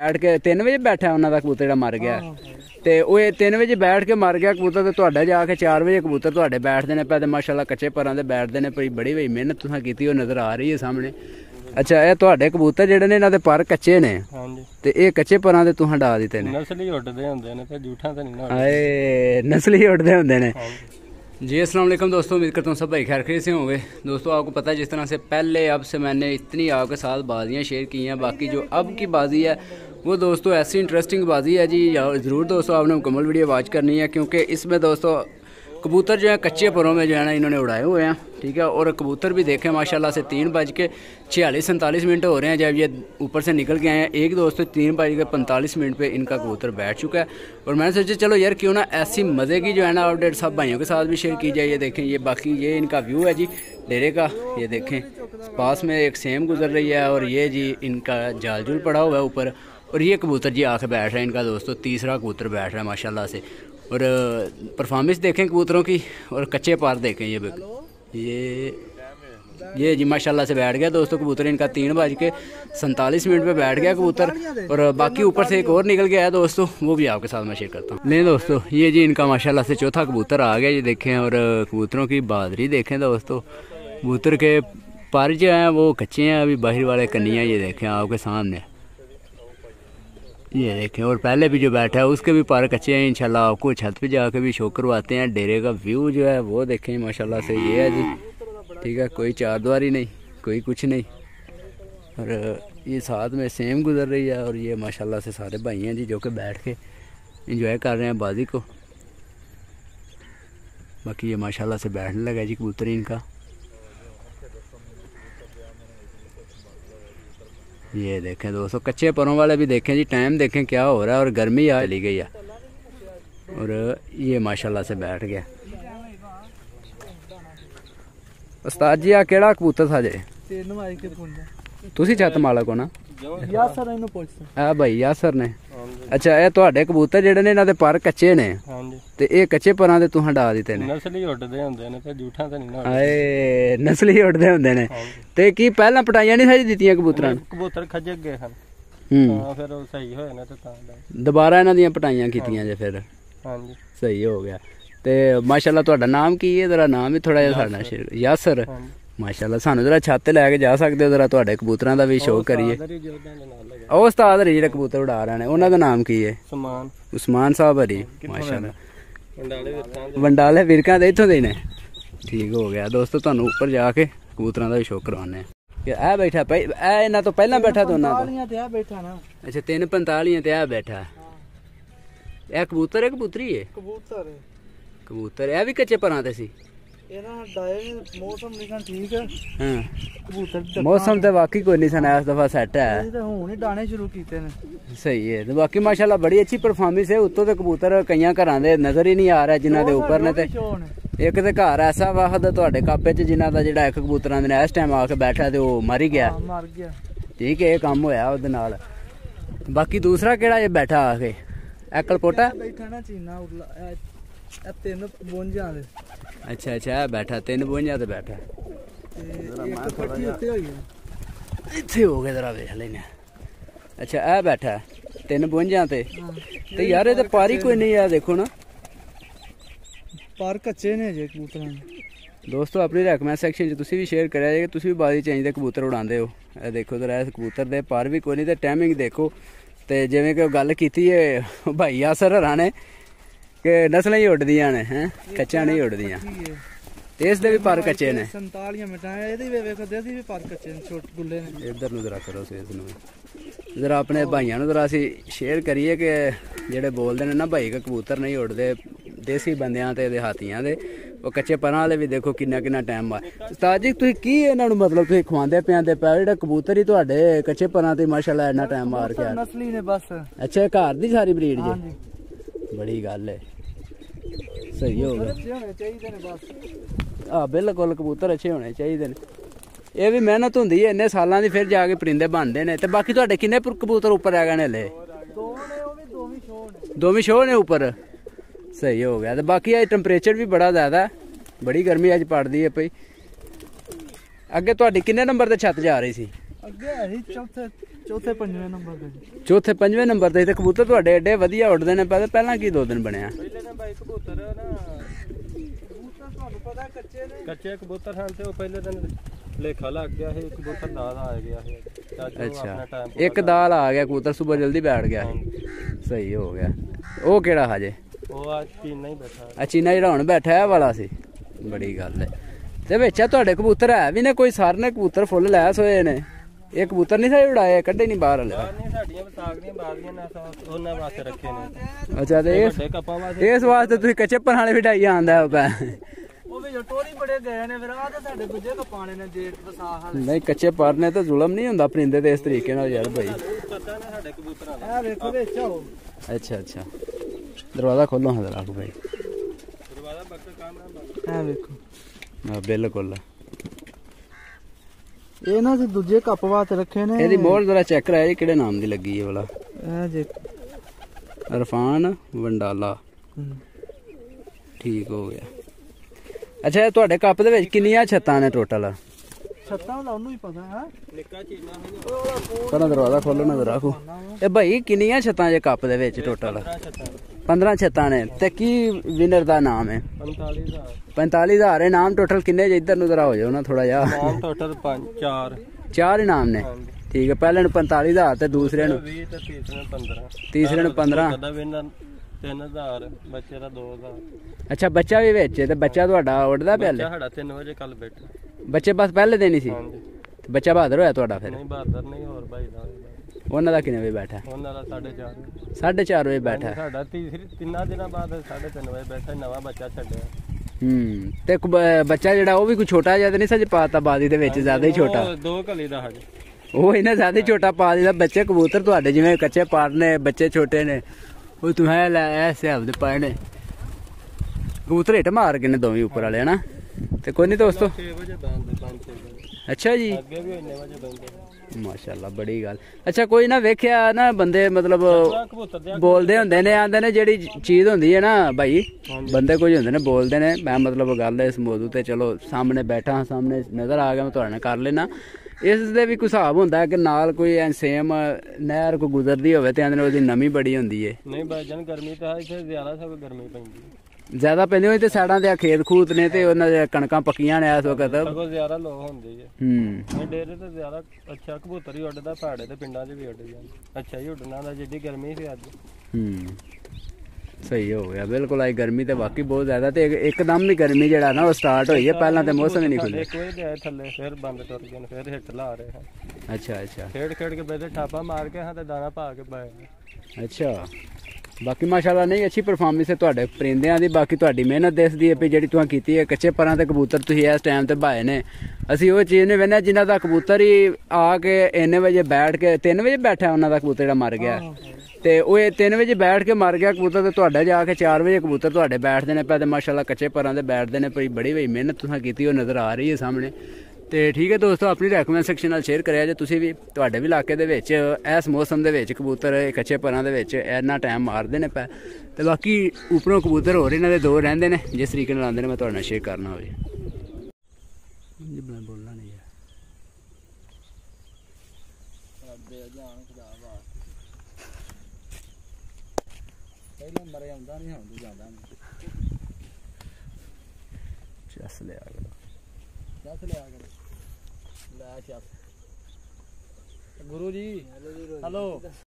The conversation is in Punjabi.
ਬੈਠ ਕੇ 3 ਵਜੇ ਬੈਠਾ ਉਹਨਾਂ ਦਾ ਕਬੂਤਰ ਜਿਹੜਾ ਮਰ ਗਿਆ। ਤੇ ਉਹ 3 ਵਜੇ ਬੈਠ ਕੇ ਮਰ ਗਿਆ ਕਬੂਤਰ ਤੇ ਤੁਹਾਡਾ ਜਾ ਕੇ 4 ਵਜੇ ਕਬੂਤਰ ਤੁਹਾਡੇ ਬੈਠਦੇ ਨੇ ਪੈ ਮਾਸ਼ਾਅੱਲਾ ਕੱਚੇ ਪਰਾਂ ਦੇ ਬੈਠਦੇ ਨੇ ਭਈ ਬੜੀ ਬਈ ਮਿਹਨਤ ਤੁਸੀਂ ਕੀਤੀ ਉਹ ਨਜ਼ਰ ਆ ਰਹੀ ਹੈ ਸਾਹਮਣੇ। ਅੱਛਾ ਇਹ ਤੁਹਾਡੇ ਕਬੂਤਰ ਜਿਹੜੇ ਨੇ ਇਹਨਾਂ ਦੇ ਪਰ ਕੱਚੇ ਨੇ। ਹਾਂਜੀ। ਤੇ ਇਹ ਕੱਚੇ ਪਰਾਂ ਦੇ ਤੂੰ ਡਾ ਦਿੱਤੇ ਨੇ। ਨਸਲੀ ਉੱਡਦੇ ਹੁੰਦੇ ਨੇ ਤੇ ਝੂਠਾਂ ਤੇ ਨਹੀਂ ਨਾ ਆਏ ਨਸਲੀ ਉੱਡਦੇ ਹੁੰਦੇ ਨੇ। जी असलम दोस्तों, उम्मीद करता हूँ सब भाई खैर खैर से होंगे। दोस्तों, आपको पता है, जिस तरह से पहले अब से मैंने इतनी आपके साथ बाजियाँ शेयर की हैं, बाकी जो अब की बाजी है, वो दोस्तों ऐसी इंटरेस्टिंग बाजी है जी ज़रूर दोस्तों आपने मुकम्मल वीडियो वॉच करनी है, क्योंकि इसमें दोस्तों कबूतर जो है कच्चे परों में जो है ना इन्होंने उड़ाए हुए हैं। ठीक है, और कबूतर भी देखें, माशाल्लाह से तीन बज के छियालीस सैंतालीस मिनट हो रहे हैं। जब ये ऊपर से निकल के आए हैं, एक दोस्त तीन बज के पैंतालीस मिनट पे इनका कबूतर बैठ चुका है। और मैंने सोचा, चलो यार, क्यों ना ऐसी मज़े की जो है ना अपडेट सब भाइयों के साथ भी शेयर की जाए। ये देखें, ये बाकी ये इनका व्यू है जी, डेरे का। ये देखें, पास में एक सेम गुजर रही है और ये जी इनका जाल पड़ा हुआ है ऊपर। और ये कबूतर जी आके बैठ रहा है, इनका दोस्तों तीसरा कबूतर बैठ रहा है, माशाल्लाह से। और परफॉर्मेंस देखें कबूतरों की और कच्चे पार देखें ये बिल्कुल। ये ये जी माशाल्लाह से बैठ गया दोस्तों कबूतर इनका तीन बज के सैंतालीस मिनट पे बैठ गया कबूतर। और बाकी ऊपर से एक और निकल गया है दोस्तों वो भी आपके साथ मैं शेयर करता हूँ। नहीं दोस्तों ये जी इनका माशाल्लाह से चौथा कबूतर आ गया ये देखें और कबूतरों की बहादुरी देखें दोस्तों। कबूतर के पर जो हैं वो कच्चे हैं अभी बाहर वाले कन्नियाँ ये देखें आपके सामने। ये देखें, और पहले भी जो बैठा है, उसके भी पार्क अच्छे हैं, इंशाल्लाह। आपको छत पे जाके भी शो करवाते हैं, डेरे का व्यू जो है, वो देखें, माशाल्लाह से ये है जी। ठीक है, कोई चार द्वारी नहीं, कोई कुछ नहीं। और ये साथ में सेम गुजर रही है, और ये माशाल्लाह से सारे भाई हैं जी, जो कि बैठ के इंजॉय कर रहे हैं बाजी को। बाकी ये माशाल्लाह से बैठने लगा जी कबूतर इनका ये देखें दोस्तों कच्चे परों वाले भी देखें जी टाइम देखें क्या हो रहा है और गर्मी आ चली गई है और ये माशाल्लाह से बैठ गया ਉਸਤਾਦ ਜੀ ਆ ਕਿਹੜਾ ਕਬੂਤਰ ਸਾਜੇ ਤਿੰਨ ਵਾਰ ਕੇ ਪੁੰਨਾ ਤੁਸੀਂ ਛੱਤ ਮਾਲਕ ਹੋ ਨਾ ਯਾ ਸਰ ਇਹਨੂੰ ਪੁੱਛ ਆ ਭਾਈ ਯਾਸਰ ਨੇ ਹਾਂਜੀ ਅੱਛਾ ਇਹ ਤੁਹਾਡੇ ਕਬੂਤਰ ਜਿਹੜੇ ਨੇ ਇਹਨਾਂ ਦੇ ਪਰ ਕੱਚੇ ਨੇ। ਹਾਂਜੀ। ਤੇ ਇਹ ਕੱਚੇ ਪਰਾਂ ਦੇ ਤੂੰ ਹਟਾ ਦਿੱਤੇ ਨੇ। ਨਸਲੀ ਉੱਡਦੇ ਹੁੰਦੇ ਨੇ ਤੇ ਜੂਠਾਂ ਤੇ ਨਹੀਂ ਨਾ ਆਏ ਨਸਲੀ ਉੱਡਦੇ ਹੁੰਦੇ ਨੇ। ਤੇ ਕੀ ਪਹਿਲਾਂ ਪਟਾਈਆਂ ਨਹੀਂ ਸਾਜੀ ਦਿੱਤੀਆਂ ਕਬੂਤਰਾਂ ਨੂੰ? ਕਬੂਤਰ ਖੱਜਕ ਗਏ ਹਨ ਹੂੰ। ਫਿਰ ਉਹ ਸਹੀ ਹੋਏ ਨੇ ਤੇ ਤਾਂ। ਦੁਬਾਰਾ ਇਹਨਾਂ ਦੀਆਂ ਪਟਾਈਆਂ ਕੀਤੀਆਂ ਜੇ ਫਿਰ। ਹਾਂਜੀ। ਸਹੀ ਹੋ ਗਿਆ। ਤੇ ਮਾਸ਼ਾਅੱਲਾ ਤੁਹਾਡਾ ਨਾਮ ਕੀ ਹੈ? ਜਰਾ ਨਾਮ ਵੀ ਥੋੜਾ ਜਿਹਾ ਸਾਡਾ ਸ਼ੇਅਰ ਯਾਸਰ। ਮਾਸ਼ਾਅੱਲਾ ਸਾਨੂੰ ਜਰਾ ਛੱਤ ਤੇ ਲੈ ਕੇ ਜਾ ਸਕਦੇ ਹੋ ਜਰਾ ਤੁਹਾਡੇ ਕਬੂਤਰਾਂ ਦਾ ਵੀ ਸ਼ੋਅ ਕਰੀਏ। ਉਹ ਉਸਤਾਦ ਹਰੀ ਜਿਹੜੇ ਕਬੂਤਰ ਉਡਾ ਰਹੇ ਨੇ ਉਹਨਾਂ ਦਾ ਨਾਮ ਕੀ ਹੈ? ਸਮਾਨ। ਉਸਮਾਨ ਸਾਹਿਬ ਹਰੀ ਮਾਸ਼ਾਅੱਲਾ। ਵੰਡਾਲੇ ਵਿਰਕਾਂ ਦੇ ਇੱਥੋਂ ਦੇ ਹੀ ਨੇ। ਠੀਕ ਹੋ ਗਿਆ। ਦੋਸਤੋ ਤੁਹਾਨੂੰ ਉੱਪਰ ਜਾ ਕੇ ਕਬੂਤਰਾਂ ਦਾ ਵੀ ਸ਼ੋਅ ਕਰਵਾਉਂਦੇ ਆ ਇਹ ਬੈਠਾ ਪਈ ਇਹ ਇਹਨਾਂ ਤੋਂ ਪਹਿਲਾਂ ਬੈਠਾ ਦੋਨਾਂ ਤੋਂ? ਤੇ ਆ ਬੈਠਾ ਨਾ। ਅੱਛਾ 345 ਤੇ ਆ ਬੈਠਾ। ਇਹ ਕਬੂਤਰ ਹੈ ਕਬੂਤਰੀ ਹੈ? ਕਬੂਤਰ। ਕਬੂਤਰ ਇਹ ਵੀ ਕੱਚੇ ਪਰਾਂ ਤੇ ਸੀ? ਮੌਸਮ ਠੀਕ ਹੈ ਹਾਂ। ਕਬੂਤਰ ਦੀ ਮੌਸਮ ਤੇ ਵਾਕਈ ਕੋਈ ਨਹੀਂ ਸਨਾ ਇਸ ਦਫਾ ਸੈੱਟ ਹੈ। ਅਸੀਂ ਤਾਂ ਹੁਣ ਹੀ ਡਾਣੇ ਸ਼ੁਰੂ ਕੀਤੇ ਨੇ। ਸਹੀ ਹੈ ਤੇ ਬਾਕੀ ਮਾਸ਼ਾਅੱਲਾ ਬੜੀ ਅੱਛੀ ਪਰਫਾਰਮੈਂਸ ਹੈ ਉੱਤੋਂ ਤੇ ਕਬੂਤਰ ਕਈਆਂ ਘਰਾਂ ਦੇ ਨਜ਼ਰ ਹੀ ਨਹੀਂ ਆ ਰਿਹਾ ਜਿਨ੍ਹਾਂ ਦੇ ਉੱਪਰ ਨੇ ਤੇ ਇੱਕ ਤੇ ਘਰ ਐਸਾ ਵਾਹਦ ਤੁਹਾਡੇ ਕਾਪੇ 'ਚ ਜਿਨ੍ਹਾਂ ਦਾ ਜਿਹੜਾ ਇੱਕ ਕਬੂਤਰਾਂ ਦੇ ਨੇ ਇਸ ਟਾਈਮ ਆ ਕੇ ਬੈਠਾ ਤੇ ਉਹ ਮਰ ਹੀ ਗਿਆ। ਮਰ ਗਿਆ। ਠੀਕ ਹੈ ਇਹ ਕੰਮ ਹੋਇਆ ਉਹਦੇ ਨਾਲ। ਬਾਕੀ ਦੂਸਰਾ ਕਿਹੜਾ ਇਹ ਬੈਠਾ ਆ ਕੇ? ਐਕਲ ਪੋਟਾ ਬੈਠਾ ਨਾ ਚੀਨਾ ਉਰਲਾ ਇਹ ਇਹ ਤਿੰਨ ਬੁੰਝਾਂ ਦੇ। ਅੱਛਾ ਅੱਛਾ ਇਹ ਬੈਠਾ ਤਿੰਨ ਬੋਝਾਂ ਤੇ ਬੈਠਾ। ਤੇ ਇੱਕ ਪੱਟੀ ਉੱਤੇ ਹੋਈ ਹੈ। ਇੱਥੇ ਹੋ ਗਿਆ ਜਰਾ ਵੇਖ ਲੈਨੇ ਅੱਛਾ ਇਹ ਬੈਠਾ ਤਿੰਨ ਬੋਝਾਂ ਤੇ। ਤੇ ਯਾਰ ਇਹ ਤੇ ਪਾਰੀ ਕੋਈ ਨਹੀਂ ਆ ਦੇਖੋ ਨਾ। ਪਰ ਕੱਚੇ ਨੇ ਜੇ ਕਬੂਤਰਾਂ ਦੇ। ਦੋਸਤੋ ਆਪਣੀ ਰეკਮੈਂਡ ਸੈਕਸ਼ਨ 'ਚ ਤੁਸੀਂ ਵੀ ਸ਼ੇਅਰ ਕਰਿਆ ਜੇ ਕਿ ਤੁਸੀਂ ਵੀ ਬਾਜ਼ੀ ਚੇਂਜ ਦੇ ਕਬੂਤਰ ਉਡਾਉਂਦੇ ਹੋ। ਇਹ ਦੇਖੋ ਜਰਾ ਇਸ ਕਬੂਤਰ ਦੇ ਪਰ ਵੀ ਕੋਈ ਨਹੀਂ ਤੇ ਟਾਈਮਿੰਗ ਦੇਖੋ। ਤੇ ਜਿਵੇਂ ਕਿ ਉਹ ਗੱਲ ਕੀਤੀ ਏ ਭਾਈ ਆਸਰ ਹਰਾਣੇ ਕਿ ਨਸਲਾਂ ਹੀ ਉੱਡਦੀਆਂ ਨੇ ਹੈ? ਕੱਚਾ ਨਹੀਂ ਉੱਡਦੀਆਂ। ਤੇ ਇਸ ਦੇ ਵੀ ਪਰ ਕੱਚੇ ਨੇ। 47 ਮਿੰਟਾਂ ਇਹਦੀ ਵੀ ਵੇਖੋ ਇਹਦੀ ਵੀ ਪਰ ਕੱਚੇ ਨੇ ਛੋਟ ਗੁੱਲੇ ਨੇ। ਇੱਧਰ ਨੂੰ ਜ਼ਰਾ ਕਰੋ ਸੇਸ ਨੂੰ। ਜ਼ਰਾ ਆਪਣੇ ਭਾਈਆਂ ਨੂੰ ਜ਼ਰਾ ਅਸੀਂ ਸ਼ੇਅਰ ਕਰੀਏ ਕਿ ਜਿਹੜੇ ਬੋਲਦੇ ਨੇ ਨਾ ਭਾਈ ਕਿ ਕਬੂਤਰ ਨਹੀਂ ਉੱਡਦੇ ਦੇਸੀ ਬੰਦਿਆਂ ਤੇ ਦਿਹਾਤੀਆਂ ਦੇ। ਉਹ ਕੱਚੇ ਪਰਾਂ ਵਾਲੇ ਵੀ ਦੇਖੋ ਕਿੰਨਾ ਕਿੰਨਾ ਟਾਈਮ ਆ ਉਸਤਾਦ ਜੀ ਤੁਸੀਂ ਕੀ ਇਹਨਾਂ ਨੂੰ ਮਤਲਬ ਤੁਸੀਂ ਖਵਾਉਂਦੇ ਪਿਆਂਦੇ ਪਏ ਜਿਹੜਾ ਕਬੂਤਰ ਹੀ ਤੁਹਾਡੇ ਕੱਚੇ ਪਰਾਂ ਤੇ ਮਾਸ਼ਾਅੱਲਾ ਇੰਨਾ ਟਾਈਮ ਮਾਰ ਕੇ ਆ ਨਸਲੀ ਨੇ ਬਸ। ਅੱਛਾ ਘਰ ਦੀ ਸਾਰੀ ਬਰੀਡ ਜੀ? ਹਾਂਜੀ। ਬੜੀ ਗੱਲ ਹੈ ਸਹੀ ਹੋ ਗਿਆ। ਨੇ ਆ ਬਿਲਕੁਲ ਕਬੂਤਰ ਅੱਛੇ ਹੋਣੇ ਚਾਹੀਦੇ ਨੇ। ਇਹ ਵੀ ਮਿਹਨਤ ਹੁੰਦੀ ਹੈ ਇੰਨੇ ਸਾਲਾਂ ਦੀ ਫਿਰ ਜਾ ਕੇ ਪਰਿੰਦੇ ਬਣਦੇ ਨੇ। ਤੇ ਬਾਕੀ ਤੁਹਾਡੇ ਕਿੰਨੇ ਕਬੂਤਰ ਉੱਪਰ ਆ ਗਏ ਨੇ ਹਲੇ? ਦੋਵੇਂ ਸ਼ੋਅ ਨੇ ਉੱਪਰ। ਸਹੀ ਹੋ ਗਿਆ। ਤੇ ਬਾਕੀ ਅੱਜ ਟੈਂਪਰੇਚਰ ਵੀ ਬੜਾ ਜ਼ਿਆਦਾ ਬੜੀ ਗਰਮੀ ਅੱਜ ਪੜਦੀ ਹੈ ਪਈ ਅੱਗੇ ਤੁਹਾਡੀ ਕਿੰਨੇ ਨੰਬਰ ਤੇ ਛੱਤ ਜਾ ਰਹੀ ਸੀ? ਅੱਗੇ ਹੈ ਚੌਥੇ। ਚੌਥੇ ਪੰਜਵੇਂ ਨੰਬਰ ਤੇ ਜੀ। ਚੌਥੇ ਪੰਜਵੇਂ ਨੰਬਰ ਤੇ ਸੀ ਤੇ ਕਬੂਤਰ ਤੁਹਾਡੇ ਐਡੇ ਵਧੀਆ ਉੱਡਦੇ ਨੇ ਪਹਿਲਾਂ ਪਹਿਲਾਂ ਕੀ ਦੋ ਦਿਨ ਬਣਿਆ? ਪਹਿਲੇ ਦਿਨ ਬਾਈ ਕਬੂਤਰ ਨਾ ਕਬੂਤਰ ਤੁਹਾਨੂੰ ਪਤਾ ਕੱਚੇ ਨੇ। ਕੱਚੇ ਕਬੂਤਰ ਹਨ ਤੇ ਉਹ ਪਹਿਲੇ ਦਿਨ ਲੇਖਾ ਲੱਗ ਗਿਆ ਸੀ ਕਬੂਤਰ ਦਾਦਾ ਆ ਗਿਆ ਸੀ। ਅੱਜ ਉਹ ਆਪਣਾ ਅੱਛਾ। ਟਾਈਮ ਇੱਕ ਦਾਲ ਆ ਗਿਆ ਕਬੂਤਰ ਸਵੇਰ ਜਲਦੀ ਬੈਠ ਗਿਆ ਸਹੀ ਹੋ ਗਿਆ। ਉਹ ਕਿਹੜਾ ਹਜੇ? ਉਹ ਅੱਜ ਚੀਨਾ ਹੀ ਬੈਠਾ। ਆ ਚੀਨਾ ਜਿਹੜਾ ਹੁਣ ਬੈਠਾ ਇਹ ਵਾਲਾ ਸੀ। ਬੜੀ ਗੱਲ ਹੈ। ਤੇ ਵਿੱਚ ਆ ਤੁਹਾਡੇ ਕਬੂਤਰ ਹੈ ਵੀ ਨੇ ਕੋਈ ਸਰ ਨੇ ਕਬੂਤਰ ਫੁੱਲ ਲੈਸ ਹੋਏ ਨੇ? ਇਹ ਕਬੂਤਰ ਨਹੀਂ ਸਾਰੇ ਉਡਾਏ ਕੱਢੇ ਨਹੀਂ ਬਾਹਰ ਹਲੇ। ਨਹੀਂ ਸਾਡੀਆਂ ਦੀਆਂ ਬਾਹਰੀਆਂ ਨਾ ਸੌ- ਉਹਨਾਂ ਵਾਸਤੇ ਰੱਖੇ ਨੇ। ਅੱਛਾ ਤੇ ਵਾਸਤੇ ਇਸ ਵਾਸਤੇ ਤੁਸੀਂ ਕੱਚੇ ਪਰ ਵਾਲੇ ਵਿਢਾਈ ਆਂਦਾ ਉਹ ਪੈ ਉਹ ਵੀ ਟੋਰੀ ਬੜੇ ਗਏ ਨੇ ਫਿਰ ਆ ਤਾਂ ਸਾਡੇ ਦੂਜੇ ਕਪਾਣੇ ਨੇ ਜੇਠ ਵਸਾਖ ਵਾਲੇ। ਨਹੀਂ ਕੱਚੇ ਪਰ ਨੇ ਤਾਂ ਜ਼ੁਲਮ ਨਹੀਂ ਹੁੰਦਾ ਪਰਿੰਦੇ ਤੇ ਇਸ ਤਰੀਕੇ ਨਾਲ ਯਾਰ ਭਾਈ। ਪਤਾ ਨੇ ਸਾਡੇ ਕਬੂਤਰਾਂ ਦਾ ਇਹ ਵੇਖੋ ਵਿੱਚ ਆਓ ਅੱਛਾ ਅੱਛਾ। ਦਰਵਾਜ਼ਾ ਖੋਲੋ ਹਾਂ ਜਰਾ ਭਾਈ। ਦਰਵਾਜ਼ਾ ਬੱਕਰ ਕੰਮ ਨਾ ਇਹ ਵੇਖੋ। ਹਾਂ ਬਿਲਕੁਲ। ਇਹ ਨਾ ਅਸੀਂ ਦੂਜੇ ਕੱਪ ਵਾਸਤੇ ਰੱਖੇ ਨੇ। ਇਹਦੀ ਮੋਹਰ ਜਰਾ ਚੈੱਕ ਕਰਾਇਆ ਜੀ ਕਿਹੜੇ ਨਾਮ ਦੀ ਲੱਗੀ ਹੈ ਵਾਲਾ। ਇਹ ਜੇ ਅਰਫਾਨ ਵੰਡਾਲਾ। ਠੀਕ ਹੋ ਗਿਆ। ਅੱਛਾ ਇਹ ਤੁਹਾਡੇ ਕੱਪ ਦੇ ਵਿੱਚ ਕਿੰਨੀਆਂ ਛੱਤਾਂ ਨੇ ਟੋਟਲ ਛੱਤਾਂ ਦਾ ਉਹਨੂੰ ਹੀ ਪਤਾ ਹੈ। ਨਿੱਕਾ ਚੀਨਾ ਹੋਇਆ ਪਹਿਲਾਂ ਦਰਵਾਜ਼ਾ ਖੋਲੋ ਨਾ ਰੱਖੋ ਇਹ ਭਾਈ ਕਿੰਨੀਆਂ ਛੱਤਾਂ ਜੇ ਕੱਪ ਦੇ ਵਿੱਚ ਟੋਟਲ 15 ਛੱਤਾਂ 15 ਛੱਤਾਂ ਨੇ ਤੇ ਕੀ ਵਿਨਰ ਦਾ ਨਾਮ ਹੈ? 45000 45000 ਹੈ। ਨਾਮ ਟੋਟਲ ਕਿੰਨੇ ਜੇ? ਇੱਧਰ ਨੂੰ ਜ਼ਰਾ ਹੋ ਜਾਓ ਨਾ ਥੋੜਾ ਜਿਹਾ। ਨਾਮ ਟੋਟਲ 5 4 ਚਾਰ ਇਨਾਮ ਨੇ। ਠੀਕ ਹੈ ਪਹਿਲੇ ਨੂੰ 45000 ਤੇ ਦੂਸਰੇ ਨੂੰ 20 ਤੇ ਤੀਸਰੇ ਨੂੰ 15 ਤੀਸਰੇ ਨੂੰ 15 ਕਦਾ ਵਿਨਰ 3000 ਬੱਚੇ ਦਾ 2000 ਅੱਛਾ ਬੱਚਾ ਵੀ ਵਿੱਚ ਹੈ ਤੇ ਬੱਚਾ ਤੁਹਾਡਾ ਉੱਡਦਾ ਪਿਆ ਬੱਚਾ ਸਾਡਾ 3 ਵਜੇ ਕੱਲ ਬੈਠਾ। ਬੱਚੇ ਬਸ ਪਹਿਲੇ ਦਿਨ ਹੀ ਸੀ? ਹਾਂਜੀ। ਤੇ ਬੱਚਾ ਬਹਾਦਰ ਹੋਇਆ ਤੁਹਾਡਾ ਫਿਰ? ਨਹੀਂ ਬਹਾਦਰ ਨਹੀਂ ਹੋਰ ਭਾਈ ਦਾ। ਉਹਨਾਂ ਦਾ ਕਿੰਨੇ ਵਜੇ ਬੈਠਾ? ਉਹਨਾਂ ਦਾ 4:30 4:30 ਵਜੇ ਬੈਠਾ। ਸਾਡਾ ਤੀਸਰੀ ਤਿੰਨਾਂ ਦਿਨਾਂ ਬਾਅਦ 3:30 ਵਜੇ ਬੈਠਾ ਨਵਾਂ ਬੱਚਾ ਛੱਡਿਆ। ਹੂੰ ਤੇ ਬੱਚਾ ਜਿਹੜਾ ਉਹ ਵੀ ਕੋਈ ਛੋਟਾ ਜਿਹਾ ਤੇ ਨਹੀਂ ਸੱਜ ਪਾਤਾ ਬਾਦੀ ਦੇ ਵਿੱਚ ਜ਼ਿਆਦਾ ਹੀ ਛੋਟਾ? ਦੋ ਕਲੀ ਦਾ ਹਜੇ। ਉਹ ਇਹਨਾਂ ਜ਼ਿਆਦਾ ਹੀ ਛੋਟਾ ਪਾ ਦਿੱਤਾ ਬੱਚੇ ਕਬੂਤਰ ਤੁਹਾਡੇ ਜਿਵੇਂ ਕੱਚੇ ਪਾਰ ਨੇ ਬੱਚੇ ਛੋਟੇ ਨੇ। ਉਹ ਤੂੰ ਹੈ ਲੈ ਐਸੇ ਹਫਦੇ ਪਾਏ ਨੇ। ਕਬੂਤਰ ਹਿੱਟ ਮਾਰ ਕੇ ਨੇ ਦੋਵੇਂ ਉੱਪਰ ਵਾਲੇ ਹਨਾ? ਤੇ ਕੋਈ ਨਹੀਂ ਦੋਸਤੋ? 6 ਵਜੇ ਬੰਦ 5 ਵਜੇ। ਅੱਛਾ ਜੀ। ਅੱਗੇ ਵੀ ਇੰਨੇ ਵਜੇ ਬੰਦੇ ਮਾਸ਼ਾਅੱਲਾ ਬੜੀ ਗੱਲ। ਅੱਛਾ ਕੋਈ ਨਾ ਵੇਖਿਆ ਨਾ ਬੰਦੇ ਮਤਲਬ ਬੋਲਦੇ ਹੁੰਦੇ ਨੇ ਆਂਦੇ ਨੇ ਜਿਹੜੀ ਚੀਜ਼ ਹੁੰਦੀ ਹੈ ਨਾ ਭਾਈ ਬੰਦੇ ਕੁਝ ਹੁੰਦੇ ਨੇ ਬੋਲਦੇ ਨੇ। ਮੈਂ ਮਤਲਬ ਗੱਲ ਇਸ ਮੌਜੂ ਤੇ ਚਲੋ ਸਾਹਮਣੇ ਬੈਠਾ ਹਾਂ ਸਾਹਮਣੇ ਨਜ਼ਰ ਆ ਗਿਆ ਮੈਂ ਤੁਹਾਡੇ ਨਾਲ ਕਰ ਲੈਣਾ ਇਸ ਦੇ ਵੀ ਕੋਈ ਹਿਸਾਬ ਹੁੰਦਾ ਕਿ ਨਾਲ ਕੋਈ ਸੇਮ ਨਹਿਰ ਕੋ ਗੁਜ਼ਰਦੀ ਹੋਵੇ ਤੇ ਨੇ ਉਹਦੀ ਨਮੀ ਬੜੀ ਹੁੰਦੀ ਏ। ਨਹੀਂ ਬਾਜਨ ਗਰਮੀ ਤਾਂ ਇੱਥੇ ਜ਼ਿਆਦਾ ਸਭ ਗਰਮੀ ਪੈਂਦੀ ਜ਼ਿਆਦਾ ਪੈਂਦੀ ਹੋਈ ਤੇ ਸਾਈਡਾਂ ਤੇ ਆ ਖੇਤ ਖੂਤ ਨੇ ਤੇ ਉਹਨਾਂ ਦੇ ਕਣਕਾਂ ਪੱਕੀਆਂ ਨੇ ਇਸ ਵਕਤ। ਸਗੋਂ ਜ਼ਿਆਦਾ ਲੋ ਹੁੰਦੀ ਹੈ ਹੂੰ। ਇਹ ਡੇਰੇ ਤੇ ਜ਼ਿਆਦਾ ਅੱਛਾ ਕਬੂਤਰ ਹੀ ਉੱਡਦਾ ਪਹਾੜੇ ਤੇ ਪਿੰਡਾਂ 'ਚ ਵੀ ਉੱਡ ਜਾਂਦਾ। ਅੱਛਾ ਹੀ ਉੱਡਣਾ ਦਾ ਜਿੱਡੀ ਗਰਮੀ ਸੀ ਅੱਜ। ਹੂੰ। ਸਹੀ ਹੋ ਗਿਆ ਬਿਲਕੁਲ ਆਈ ਗਰਮੀ ਤੇ ਵਾਕਈ ਬਹੁਤ ਜ਼ਿਆਦਾ ਤੇ ਇੱਕ- ਇੱਕਦਮ ਹੀ ਗਰਮੀ ਜਿਹੜਾ ਨਾ ਉਹ ਸਟਾਰਟ ਹੋਈ ਹੈ ਪਹਿਲਾਂ ਤੇ ਮੌਸਮ ਹੀ ਨਹੀਂ ਸਾਡੇ ਖੁੱਲੇ ਇੱਕ ਦੇ ਆਏ ਥੱਲੇ ਫਿਰ ਬੰਦ ਟੁੱਟ ਗਏ ਨੇ, ਫਿਰ ਹਿੱਟ ਲਾ ਰਹੇ ਹਾਂ ਅੱਛਾ ਅੱਛਾ। ਖੇਡ ਖੇਡ ਕੇ ਬੈਠੇ ਠਾਪਾ ਮਾਰ ਕੇ ਹਾਂ ਤੇ ਦਾਣਾ ਪਾ ਕੇ ਪਾਏ ਅੱਛਾ। ਬਾਕੀ ਮਾਸ਼ਾਅੱਲਾ ਨਹੀਂ ਅੱਛੀ ਪਰਫਾਰਮੈਂਸ ਹੈ ਤੁਹਾਡੇ ਪਰਿੰਦਿਆਂ ਦੀ ਬਾਕੀ ਤੁਹਾਡੀ ਮਿਹਨਤ ਦਿਸਦੀ ਹੈ ਵੀ ਜਿਹੜੀ ਤੁਸੀਂ ਕੀਤੀ ਹੈ ਕੱਚੇ ਪਰਾਂ ਤੇ ਕਬੂਤਰ ਤੁਸੀਂ ਇਸ ਟਾਈਮ ਤੇ ਭਾਏ ਨੇ। ਅਸੀਂ ਉਹ ਚੀਜ਼ ਨੇ ਵੇਖਿਆ ਜਿਨ੍ਹਾਂ ਦਾ ਕਬੂਤਰ ਹੀ ਆ ਕੇ ਇੰਨੇ ਵਜੇ ਬੈਠ ਕੇ 3 ਵਜੇ ਬੈਠਾ ਉਹਨਾਂ ਦਾ ਕਬੂਤਰ ਜਿਹੜਾ ਮਰ ਗਿਆ। ਤੇ ਉਹ ਇਹ 3 ਵਜੇ ਬੈਠ ਕੇ ਮਰ ਗਿਆ ਕਬੂਤਰ ਤੇ ਤੁਹਾਡਾ ਜਾ ਕੇ 4 ਵਜੇ ਕਬੂਤਰ ਤੁਹਾਡੇ ਬੈਠਦੇ ਨੇ ਪਏ ਤੇ ਮਾਸ਼ਾਅੱਲਾ ਕੱਚੇ ਪਰਾਂ ਤੇ ਬੈਠਦੇ ਨੇ ਭਈ ਬੜੀ ਬਈ ਮਿਹਨਤ ਤੁਸੀਂ ਕੀਤੀ ਉਹ ਨਜ਼ਰ ਆ ਰਹੀ ਹੈ ਸਾਹਮਣੇ। ਤੇ ਠੀਕ ਹੈ ਦੋਸਤੋ ਆਪਣੀ ਰეკਮੈਂਡ ਸੈਕਸ਼ਨ ਨਾਲ ਸ਼ੇਅਰ ਕਰਿਆ ਜੇ ਤੁਸੀਂ ਵੀ ਤੁਹਾਡੇ ਵੀ ਇਲਾਕੇ ਦੇ ਵਿੱਚ ਇਸ ਮੌਸਮ ਦੇ ਵਿੱਚ ਕਬੂਤਰ ਕੱਚੇ ਪਰਾਂ ਦੇ ਵਿੱਚ ਇੰਨਾ ਟਾਈਮ ਮਾਰਦੇ ਨੇ ਪੈ ਤੇ ਬਾਕੀ ਉੱਪਰੋਂ ਕਬੂਤਰ ਹੋਰ ਇਹਨਾਂ ਦੇ ਦੋ ਰਹਿੰਦੇ ਨੇ ਜਿਸ ਤਰੀਕੇ ਨਾਲ ਆਉਂਦੇ ਨੇ ਮੈਂ ਤੁਹਾਡੇ ਨਾਲ ਸ਼ੇਅਰ ਕਰਨਾ ਹੋਵੇ। ਜੀ ਮੈਂ ਬੋਲਣਾ ਨਹੀਂ ਯਾਰ ਪਹਿਲਾਂ ਮਰੇ ਆਉਂਦਾ ਨਹੀਂ ਹੁਣ ਜਾਂਦਾ ਨਹੀਂ ਚੱਸ ਲਿਆ ਕਰੋ। ਦੱਸ ਲਿਆ ਕਰ। ਲੈ ਚੱਲ। ਗੁਰੂ ਜੀ ਹੈਲੋ